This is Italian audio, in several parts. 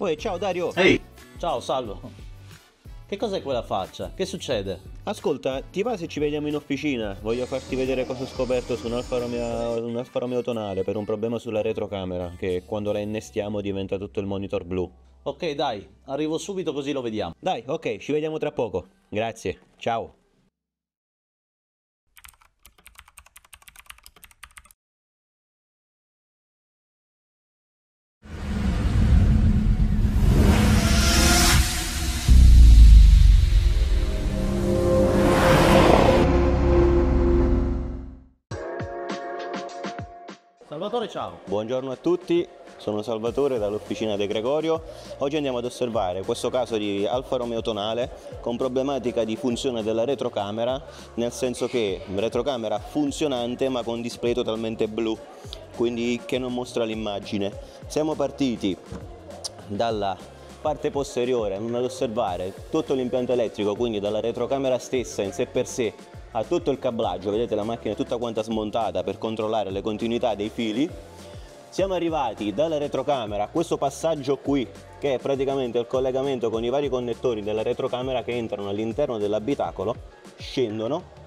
Uè, ciao Dario. Ehi! Ciao, Salvo. Che cos'è quella faccia? Che succede? Ascolta, ti va se ci vediamo in officina? Voglio farti vedere cosa ho scoperto su un Alfa Romeo, un Alfa Romeo tonale per un problema sulla retrocamera, che quando la innestiamo diventa tutto il monitor blu. Ok, dai, arrivo subito così lo vediamo. Dai, ok, ci vediamo tra poco. Grazie, ciao. Salvatore, ciao. Buongiorno a tutti, sono Salvatore dall'officina De Gregorio. Oggi andiamo ad osservare questo caso di Alfa Romeo tonale con problematica di funzione della retrocamera, nel senso che retrocamera funzionante ma con display totalmente blu, quindi che non mostra l'immagine. Siamo partiti dalla parte posteriore ad osservare tutto l'impianto elettrico, quindi dalla retrocamera stessa in sé per sé a tutto il cablaggio, vedete la macchina è tutta quanta smontata per controllare le continuità dei fili. Siamo arrivati dalla retrocamera a questo passaggio qui, che è praticamente il collegamento con i vari connettori della retrocamera che entrano all'interno dell'abitacolo, scendono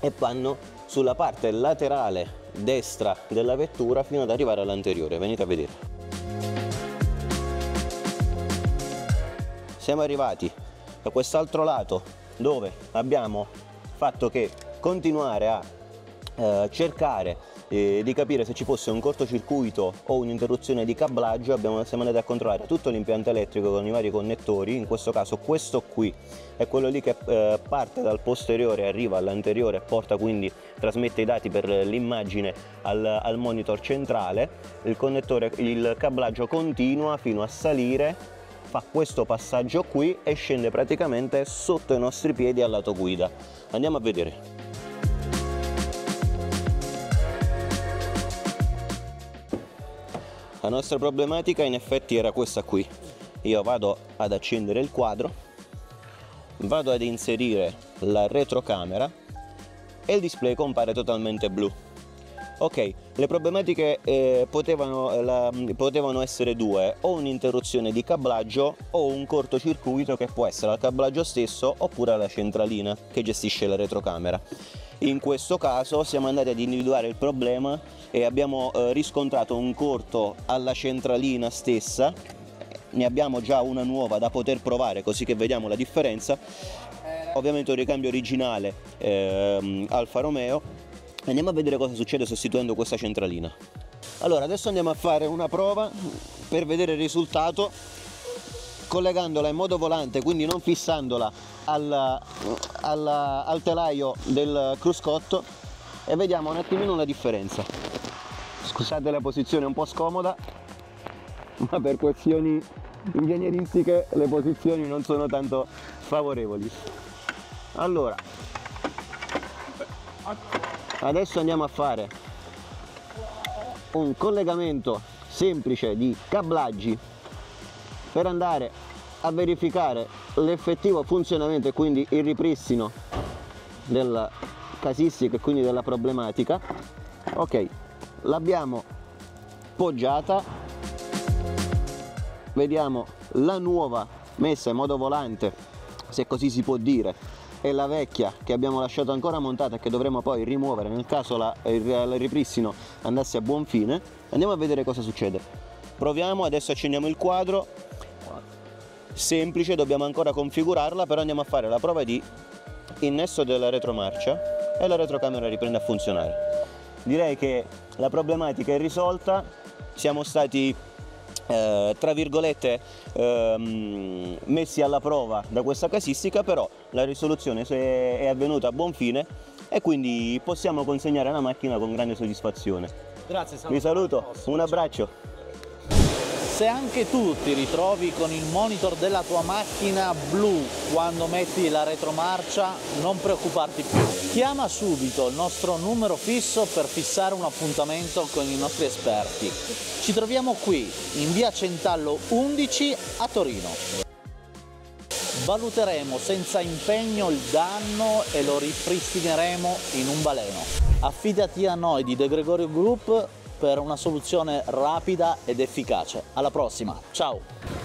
e vanno sulla parte laterale destra della vettura fino ad arrivare all'anteriore. Venite a vedere. Siamo arrivati da quest'altro lato dove abbiamo fatto che continuare a eh, cercare eh, di capire se ci fosse un cortocircuito o un'interruzione di cablaggio abbiamo, siamo andati a controllare tutto l'impianto elettrico con i vari connettori. In questo caso questo qui è quello lì che eh, parte dal posteriore arriva all'anteriore e porta quindi trasmette i dati per l'immagine al, al monitor centrale. Il connettore il cablaggio continua fino a salire fa questo passaggio qui e scende praticamente sotto i nostri piedi al lato guida. Andiamo a vedere. La nostra problematica in effetti era questa qui. Io vado ad accendere il quadro, vado ad inserire la retrocamera e il display compare totalmente blu. Ok, le problematiche eh, potevano, eh, la, potevano, essere due, o un'interruzione di cablaggio o un cortocircuito che può essere al cablaggio stesso oppure alla centralina che gestisce la retrocamera. In questo caso siamo andati ad individuare il problema e abbiamo eh, riscontrato un corto alla centralina stessa, ne abbiamo già una nuova da poter provare così che vediamo la differenza, ovviamente un ricambio originale ehm, Alfa Romeo Andiamo a vedere cosa succede sostituendo questa centralina. Allora, adesso andiamo a fare una prova per vedere il risultato collegandola in modo volante, quindi non fissandola al, al, al telaio del cruscotto e vediamo un attimino la differenza. Scusate la posizione un po' scomoda, ma per questioni ingegneristiche le posizioni non sono tanto favorevoli. Allora, adesso andiamo a fare un collegamento semplice di cablaggi per andare a verificare l'effettivo funzionamento e quindi il ripristino della casistica e quindi della problematica. Ok l'abbiamo poggiata. Vediamo la nuova messa in modo volante se così si può dire e la vecchia che abbiamo lasciato ancora montata e che dovremo poi rimuovere nel caso la, il, il ripristino andasse a buon fine. Andiamo a vedere cosa succede. Proviamo adesso accendiamo il quadro. Semplice dobbiamo ancora configurarla però andiamo a fare la prova di innesto della retromarcia e la retrocamera riprende a funzionare. Direi che la problematica è risolta. Siamo stati eh, tra virgolette ehm, messi alla prova da questa casistica però la risoluzione è avvenuta a buon fine e quindi possiamo consegnare la macchina con grande soddisfazione. Grazie vi saluto. Un abbraccio se anche tu ti ritrovi con il monitor della tua macchina blu quando metti la retromarcia, non preoccuparti più. Chiama subito il nostro numero fisso per fissare un appuntamento con i nostri esperti. Ci troviamo qui, in via Centallo 11 a Torino. Valuteremo senza impegno il danno e lo ripristineremo in un baleno. Affidati a noi di De Gregorio Group per una soluzione rapida ed efficace. Alla prossima, ciao!